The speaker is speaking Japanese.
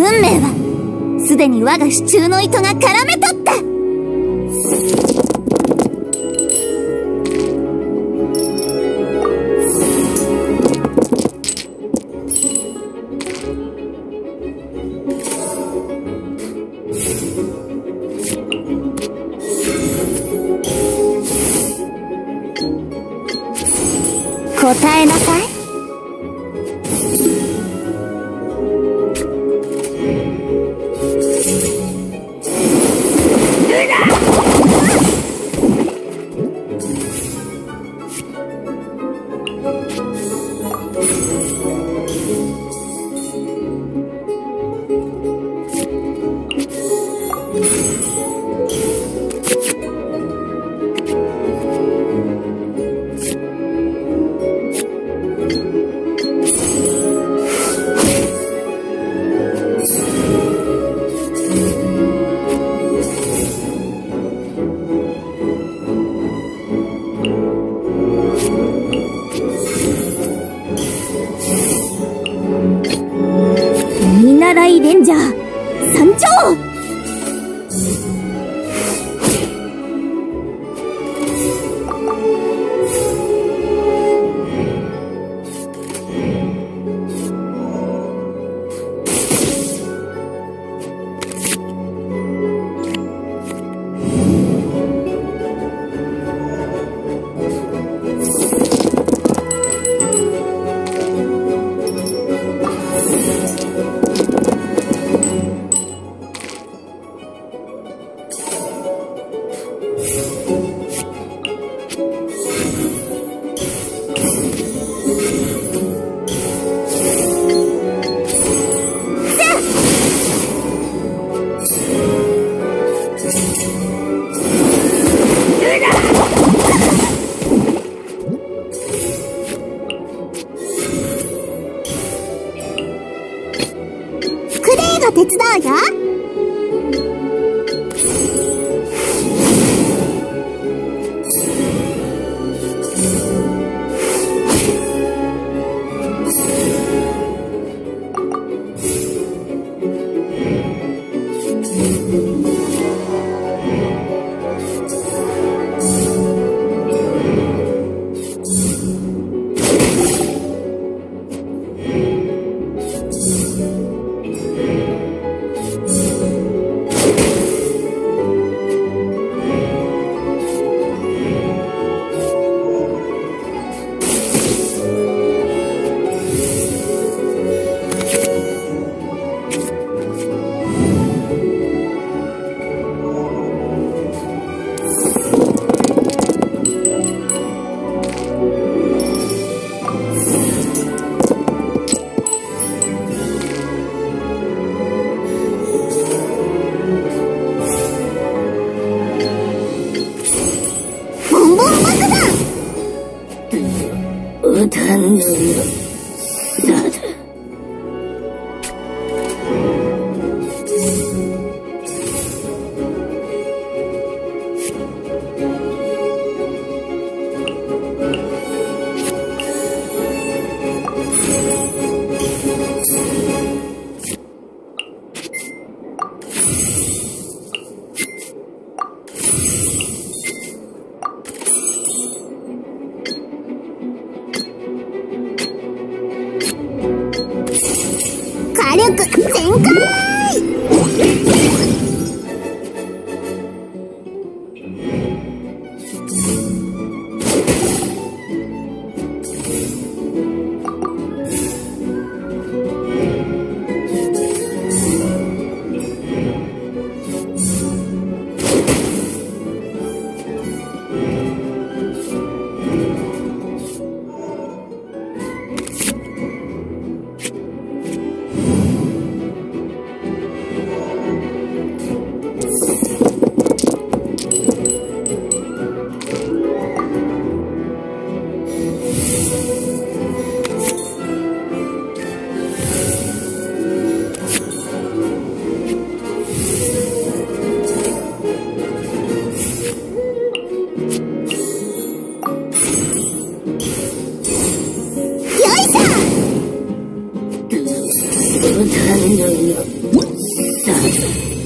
運命はすでに我が支柱の糸が絡めとった。答えなさい。手伝うよ。歌の全開 What's that?